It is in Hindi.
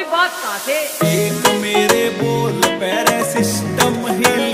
कोई बात कहा थे एक मेरे बोल पैर सिस्टम हिल